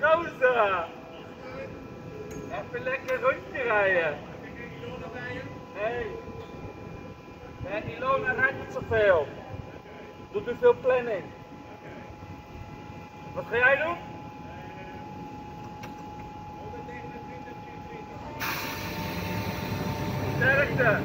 Gozer! Even lekker rondje rijden. Heb Nee. Nee, Ilona rijdt niet zoveel. Doet nu veel planning. Wat ga jij doen? Sterkte.